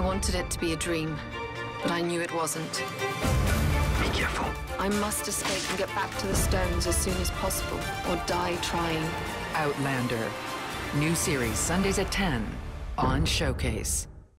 I wanted it to be a dream, but I knew it wasn't. Be careful. I must escape and get back to the stones as soon as possible, or die trying. Outlander. New series Sundays at 10 on Showcase.